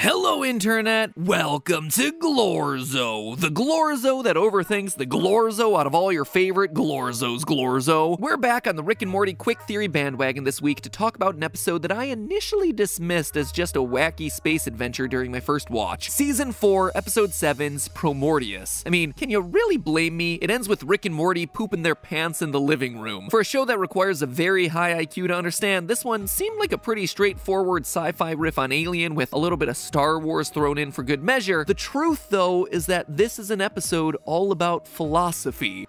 Hello, Internet! Welcome to Glorzo, the Glorzo that overthinks the Glorzo out of all your favorite Glorzos Glorzo. We're back on the Rick and Morty Quick Theory bandwagon this week to talk about an episode that I initially dismissed as just a wacky space adventure during my first watch. Season 4, Episode 7's Promortyus. I mean, can you really blame me? It ends with Rick and Morty pooping their pants in the living room. For a show that requires a very high IQ to understand, this one seemed like a pretty straightforward sci fi riff on Alien with a little bit of Star Wars thrown in for good measure. The truth, though, is that this is an episode all about philosophy.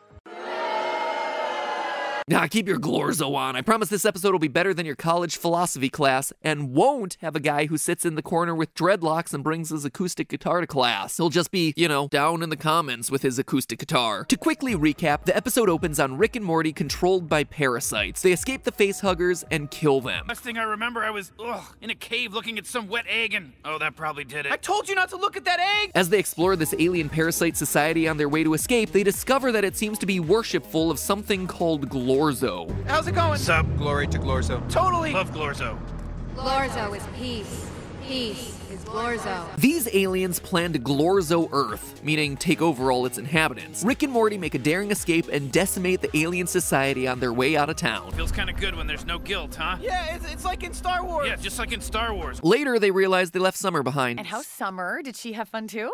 Now, keep your glorzo on. I promise this episode will be better than your college philosophy class and won't have a guy who sits in the corner with dreadlocks and brings his acoustic guitar to class. He'll just be, you know, down in the comments with his acoustic guitar. To quickly recap, the episode opens on Rick and Morty controlled by parasites. They escape the facehuggers and kill them. Last thing I remember, I was ugh, in a cave looking at some wet egg, and oh, that probably did it. I told you not to look at that egg! As they explore this alien parasite society on their way to escape, they discover that it seems to be worshipful of something called Glorzo. How's it going? Sup? Glory to Glorzo. Totally. Love Glorzo. Glorzo is peace. Peace is Glorzo. These aliens plan to Glorzo Earth, meaning take over all its inhabitants. Rick and Morty make a daring escape and decimate the alien society on their way out of town. Feels kind of good when there's no guilt, huh? Yeah, it's, it's like in Star Wars. Yeah, just like in Star Wars. Later, they realize they left Summer behind. And how's Summer? Did she have fun too?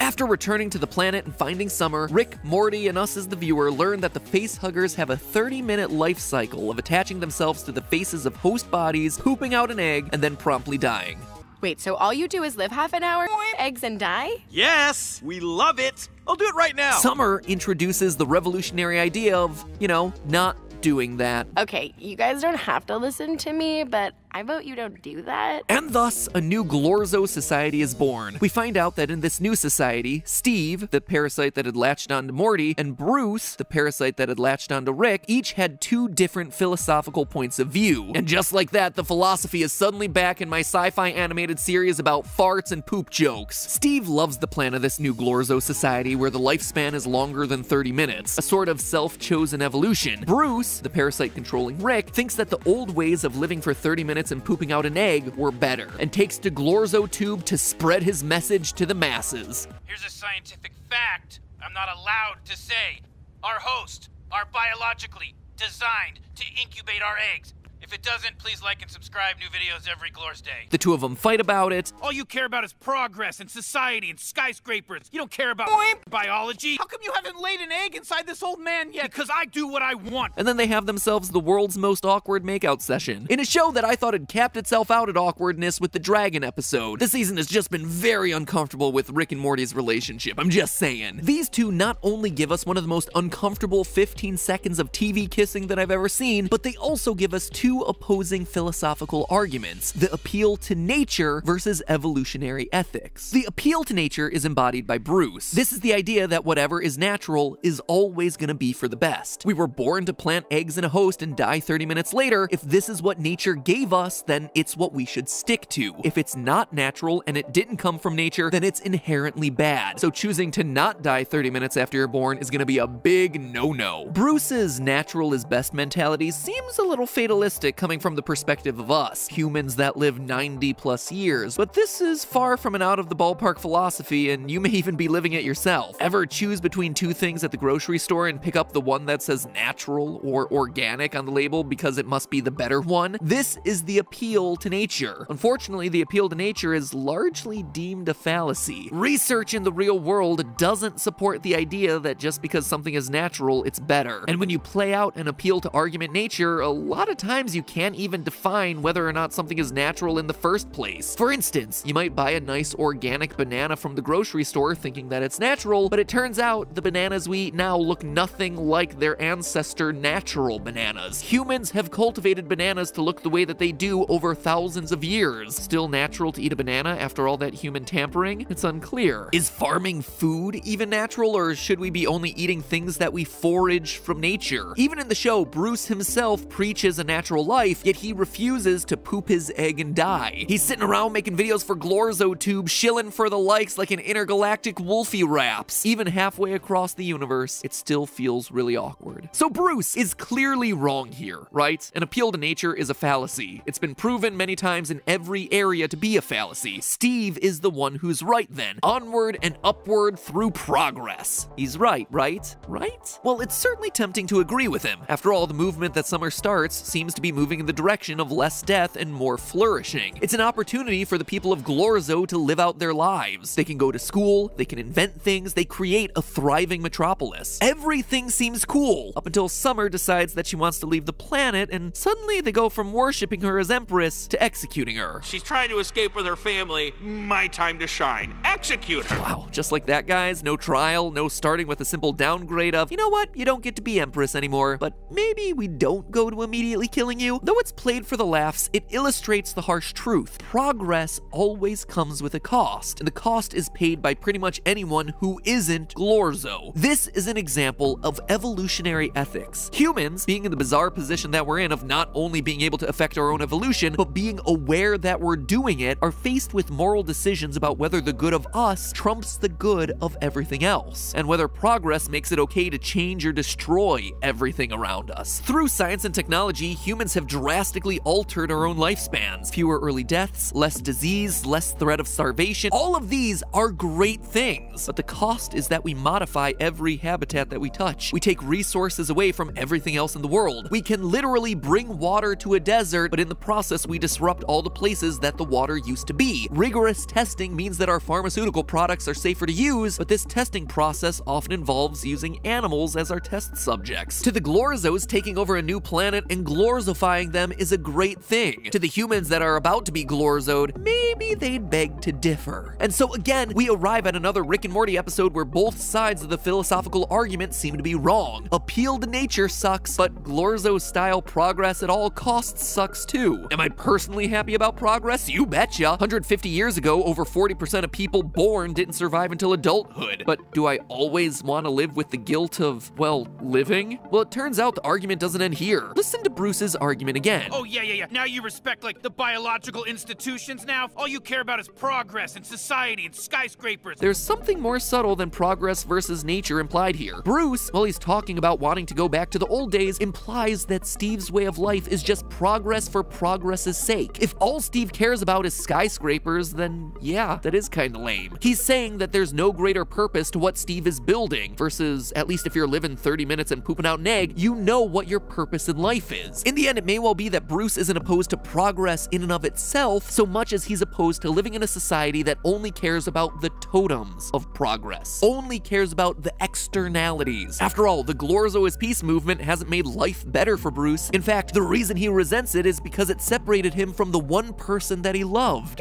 After returning to the planet and finding Summer, Rick, Morty, and us as the viewer learn that the facehuggers have a 30 minute life cycle of attaching themselves to the faces of host bodies, pooping out an egg, and then promptly dying. Wait, so all you do is live half an hour, eggs, and die? Yes, we love it. I'll do it right now. Summer introduces the revolutionary idea of, you know, not doing that. Okay, you guys don't have to listen to me, but I vote you don't do that. And thus, a new Glorzo society is born. We find out that in this new society, Steve, the parasite that had latched onto Morty, and Bruce, the parasite that had latched onto Rick, each had two different philosophical points of view. And just like that, the philosophy is suddenly back in my sci fi animated series about farts and poop jokes. Steve loves the plan of this new Glorzo society where the lifespan is longer than 30 minutes, a sort of self chosen evolution. Bruce, the parasite controlling Rick, thinks that the old ways of living for 30 minutes and pooping out an egg were better, and takes to Glorzo Tube to spread his message to the masses. Here's a scientific fact I'm not allowed to say. Our hosts are biologically designed to incubate our eggs. If it doesn't, please like and subscribe. New videos every Glor's Day. The two of them fight about it, All you care about is progress and society and skyscrapers. You don't care about Boing. biology. How come you haven't laid an egg inside this old man yet? Because I do what I want. and then they have themselves the world's most awkward makeout session. In a show that I thought had capped itself out at awkwardness with the Dragon episode. This season has just been very uncomfortable with Rick and Morty's relationship, I'm just saying. These two not only give us one of the most uncomfortable 15 seconds of TV kissing that I've ever seen, but they also give us two opposing philosophical arguments the appeal to nature versus evolutionary ethics. The appeal to nature is embodied by Bruce. This is the idea that whatever is natural is always going to be for the best. We were born to plant eggs in a host and die 30 minutes later. If this is what nature gave us, then it's what we should stick to. If it's not natural and it didn't come from nature, then it's inherently bad. So choosing to not die 30 minutes after you're born is going to be a big no no. Bruce's natural is best mentality seems a little fatalistic coming from the perspective of us, humans that live 90 plus years, but this is far from an out of the ballpark philosophy, and you may even be living it yourself. Ever choose between two things at the grocery store and pick up the one that says natural or organic on the label because it must be the better one? This is the appeal to nature. Unfortunately, the appeal to nature is largely deemed a fallacy. Research in the real world doesn't support the idea that just because something is natural, it's better. And when you play out an appeal to argument nature, a lot of times you can't even define whether or not something is natural in the first place. For instance, you might buy a nice organic banana from the grocery store thinking that it's natural, but it turns out the bananas we eat now look nothing like their ancestor natural bananas. Humans have cultivated bananas to look the way that they do over thousands of years. Still natural to eat a banana after all that human tampering? It's unclear. Is farming food even natural, or should we be only eating things that we forage from nature? Even in the show, Bruce himself preaches a natural natural life, yet he refuses to poop his egg and die. He's sitting around making videos for GlorzoTube, shilling for the likes like an intergalactic Wolfie raps. Even halfway across the universe, it still feels really awkward. So Bruce is clearly wrong here, right? An appeal to nature is a fallacy. It's been proven many times in every area to be a fallacy. Steve is the one who's right then. Onward and upward through progress. He's right, right? Right? Well, it's certainly tempting to agree with him. After all, the movement that Summer starts seems to be moving in the direction of less death and more flourishing. It's an opportunity for the people of Glorzo to live out their lives. They can go to school, they can invent things, they create a thriving metropolis. Everything seems cool up until Summer decides that she wants to leave the planet, and suddenly they go from worshipping her as Empress to executing her. She's trying to escape with her family. My time to shine. Execute her. Wow, just like that, guys, no trial, no starting with a simple downgrade of, you know what, you don't get to be Empress anymore, but maybe we don't go to immediately killing you. Though it's played for the laughs, it illustrates the harsh truth. Progress always comes with a cost, and the cost is paid by pretty much anyone who isn't Glorzo. This is an example of evolutionary ethics. Humans, being in the bizarre position that we're in of not only being able to affect our own evolution, but being aware that we're doing it, are faced with moral decisions about whether the good of us trumps the good of everything else, and whether progress makes it okay to change or destroy everything around us. Through science and technology, humans have drastically altered our own lifespans. Fewer early deaths, less disease, less threat of starvation. All of these are great things, but the cost is that we modify every habitat that we touch. We take resources away from everything else in the world. We can literally bring water to a desert, but in the process, we disrupt all the places that the water used to be. Rigorous testing means that our pharmaceutical products are safer to use, but this testing process often involves using animals as our test subjects. To the Glorzos, taking over a new planet and glorzifying them is a great thing. To the humans that are about to be glorzoed, maybe they'd beg to differ. And so again, we arrive at another Rick and Morty episode where both sides of the philosophical argument seem to be wrong. Appeal to nature sucks, but Glorzo style progress at all costs sucks too. Am I personally happy about progress? You betcha. 150 years ago, over 40% of people born didn't survive until adulthood. But do I always want to live with the guilt of, well, living? Well, it turns out the argument doesn't end here. Listen to Bruce's argument again. Oh, yeah, yeah, yeah. Now you respect, like, the biological institutions now? All you care about is progress and society and skyscrapers. There's something more subtle than progress versus nature implied here. Bruce, while he's talking about wanting to go back to the old days, implies that Steve's way of life is just progress for progress's sake. If all Steve cares about is skyscrapers, then yeah, that is kinda lame. He's saying that there's no greater purpose to what Steve is building, versus at least if you're living 30 minutes and pooping out an egg, you know what your purpose in life is. In the end, it may well be that Bruce isn't opposed to progress in and of itself so much as he's opposed to living in a society that only cares about the totems of progress, only cares about the externalities. After all, the Glorzo is Peace movement hasn't made life better for Bruce. In fact, the reason he resents it is because it separated him from the one person that he loved.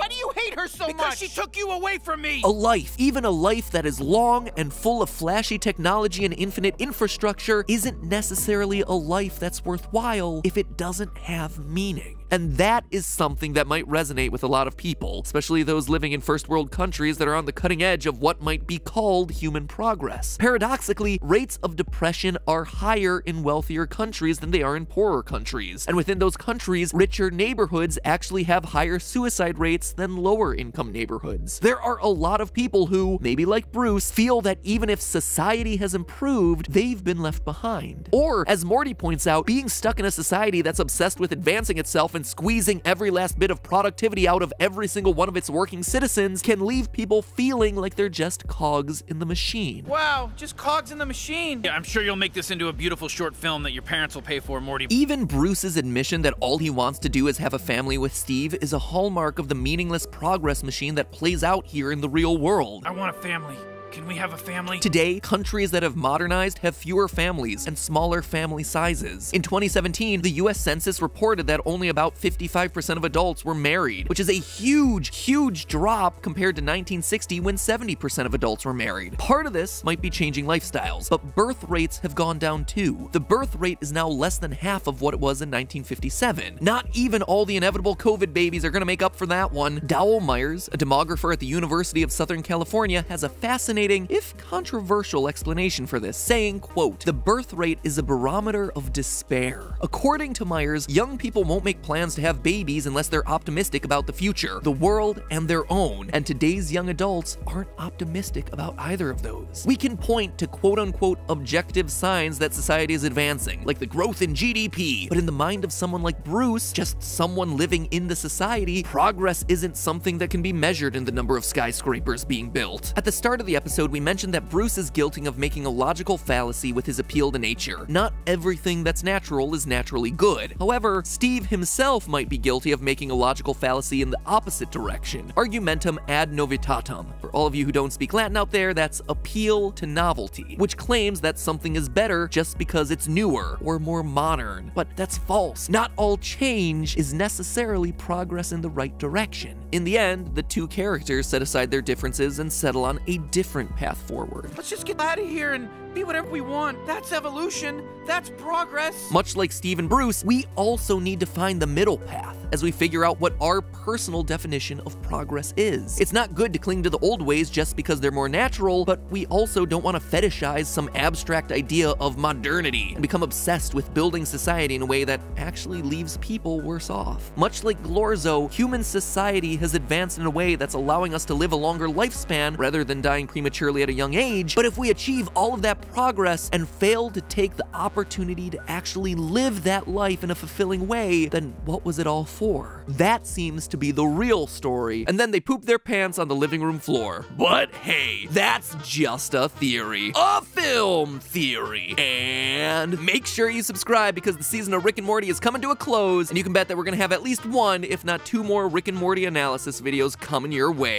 Her so because much? she took you away from me! A life, even a life that is long and full of flashy technology and infinite infrastructure, isn't necessarily a life that's worthwhile if it doesn't have meaning. And that is something that might resonate with a lot of people, especially those living in first world countries that are on the cutting edge of what might be called human progress. Paradoxically, rates of depression are higher in wealthier countries than they are in poorer countries. And within those countries, richer neighborhoods actually have higher suicide rates than lower income neighborhoods. There are a lot of people who, maybe like Bruce, feel that even if society has improved, they've been left behind. Or, as Morty points out, being stuck in a society that's obsessed with advancing itself and squeezing every last bit of productivity out of every single one of its working citizens can leave people feeling like they're just cogs in the machine. Wow, just cogs in the machine. Yeah, I'm sure you'll make this into a beautiful short film that your parents will pay for, Morty. Even Bruce's admission that all he wants to do is have a family with Steve is a hallmark of the meaningless progress machine that plays out here in the real world. I want a family. Can we have a family? Today, countries that have modernized have fewer families and smaller family sizes. In 2017, the US Census reported that only about 55% of adults were married, which is a huge, huge drop compared to 1960 when 70% of adults were married. Part of this might be changing lifestyles, but birth rates have gone down too. The birth rate is now less than half of what it was in 1957. Not even all the inevitable COVID babies are gonna make up for that one. Dowell Myers, a demographer at the University of Southern California, has a fascinating fascinating, if controversial explanation for this, saying, quote, the birth rate is a barometer of despair. According to Myers, young people won't make plans to have babies unless they're optimistic about the future, the world, and their own, and today's young adults aren't optimistic about either of those. We can point to quote unquote objective signs that society is advancing, like the growth in GDP, but in the mind of someone like Bruce, just someone living in the society, progress isn't something that can be measured in the number of skyscrapers being built. At the start of the episode, we mentioned that Bruce is guilty of making a logical fallacy with his appeal to nature. Not everything that's natural is naturally good. However, Steve himself might be guilty of making a logical fallacy in the opposite direction. Argumentum ad novitatem. For all of you who don't speak Latin out there, that's appeal to novelty, which claims that something is better just because it's newer or more modern. But that's false. Not all change is necessarily progress in the right direction. In the end, the two characters set aside their differences and settle on a different path forward. Let's just get out of here and be whatever we want. That's evolution. That's progress. Much like Steve and Bruce, we also need to find the middle path as we figure out what our personal definition of progress is. It's not good to cling to the old ways just because they're more natural, but we also don't want to fetishize some abstract idea of modernity and become obsessed with building society in a way that actually leaves people worse off. Much like Glorzo, human society has advanced in a way that's allowing us to live a longer lifespan rather than dying prematurely at a young age, but if we achieve all of progress and fail to take the opportunity to actually live that life in a fulfilling way, then what was it all for? That seems to be the real story. And then they poop their pants on the living room floor. But hey, that's just a theory. A film theory. And make sure you subscribe because the season of Rick and Morty is coming to a close, and you can bet that we're gonna have at least one, if not two more Rick and Morty analysis videos coming your way.